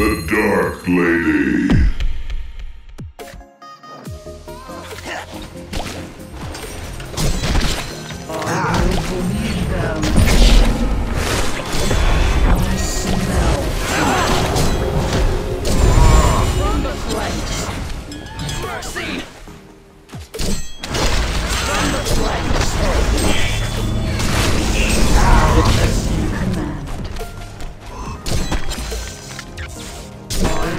The Dark Lady.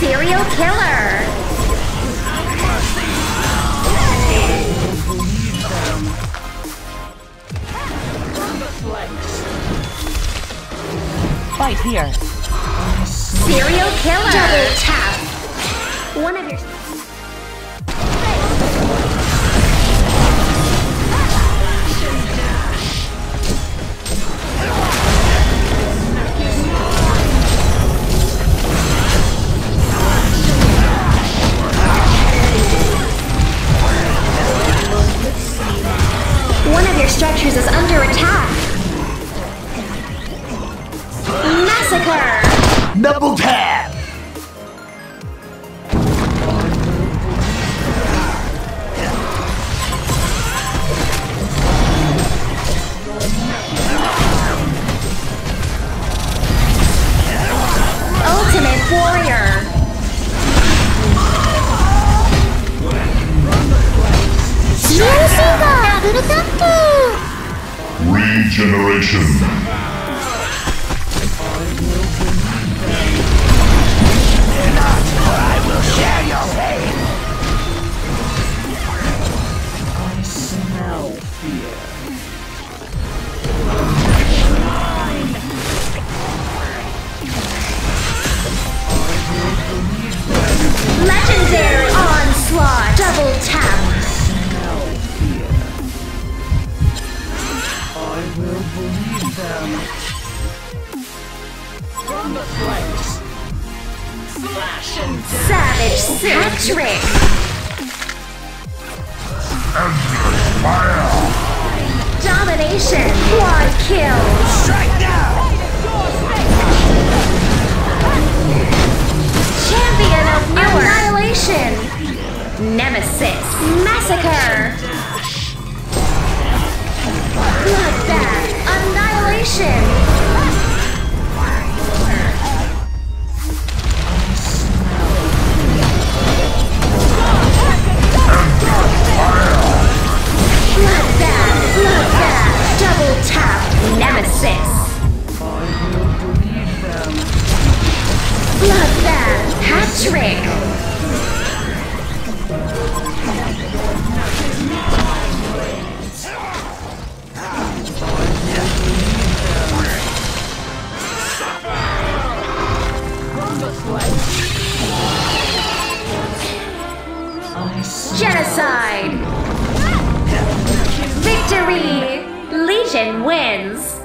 Serial killer. Fight here. Serial killer. Double tap. One of your. Massacre! Double tap! Ultimate warrior! Double tap! Regeneration. Savage hat trick! Domination! Quad kill! Strike now! Champion of Newerth! Annihilation! Nemesis! Massacre! Bloodbath! Annihilation! Genocide! Victory! Legion wins!